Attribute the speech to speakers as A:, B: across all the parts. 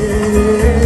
A: yeah.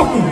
A: 痛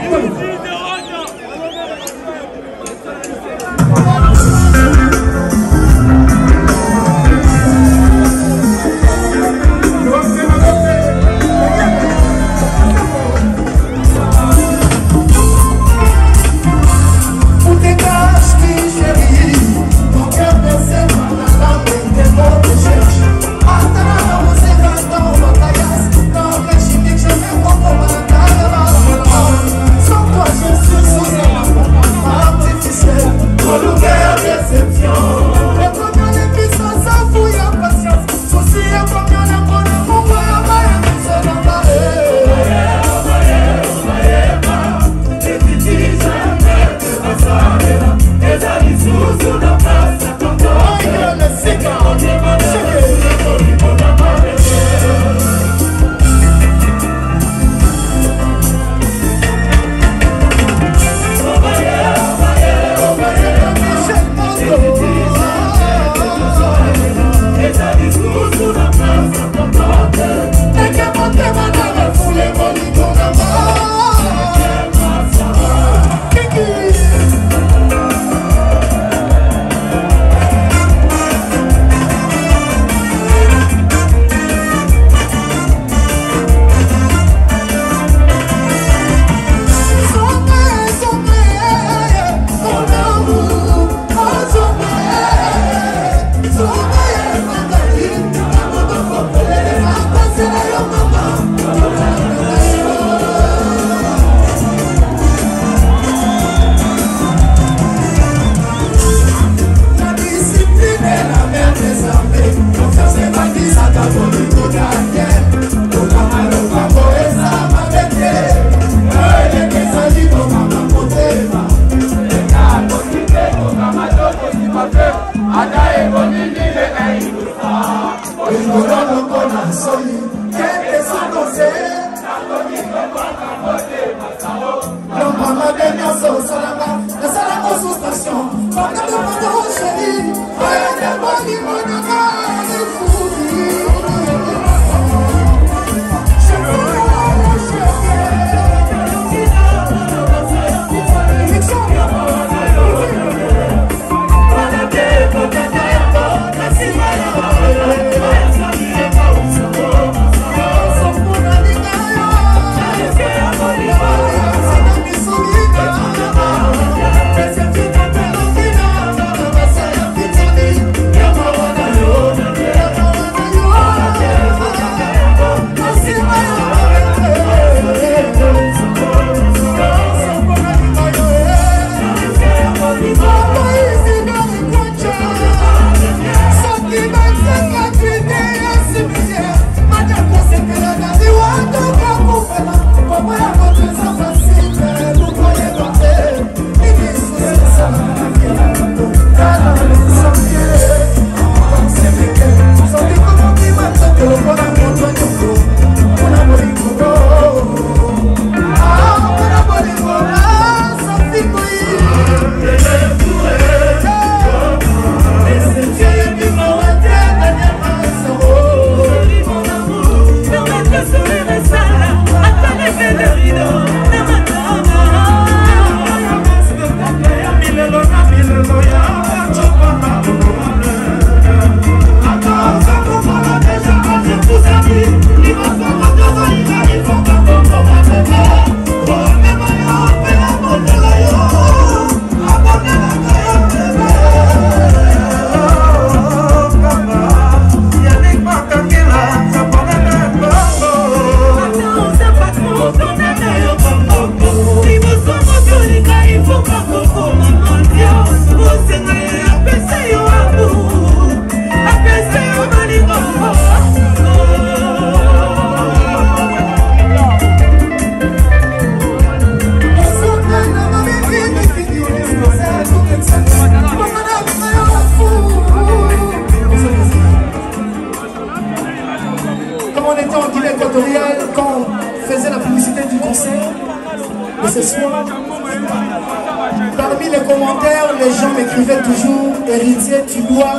A: Parmi les commentaires, les gens m'écrivaient toujours Héritier, tu dois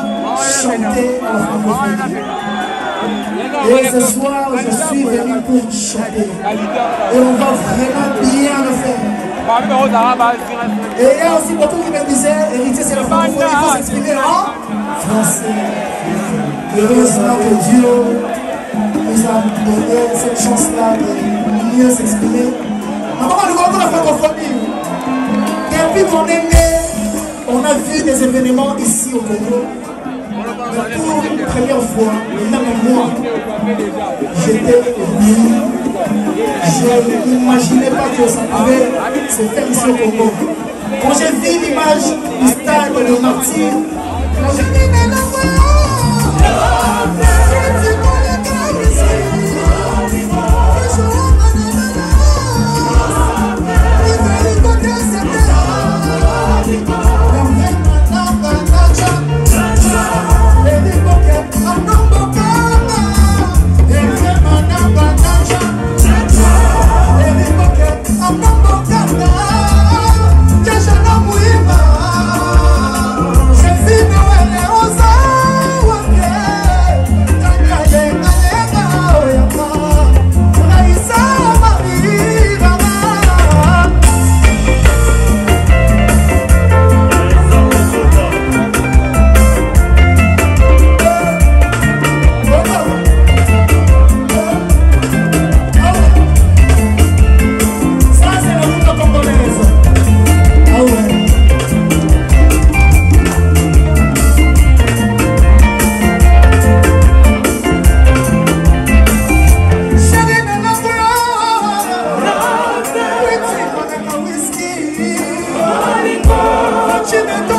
A: chanter en. Et ce soir, je suis venu pour chanter. Et on va vraiment bien le faire. Et il y a aussi beaucoup qui me disaient, héritier, c'est la francophonie, il faut s'exprimer en français. Heureusement que Dieu nous a donné cette chance-là de mieux s'exprimer. La francophonie. Depuis est on a vu des événements ici au Congo. Pour une première fois, même moi, j'étais. Je n'imaginais pas que ça pouvait se faire ici au Congo. Quand j'ai vu l'image du stade de Martyr, j'ai dit, mais non, 新年到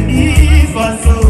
A: me faço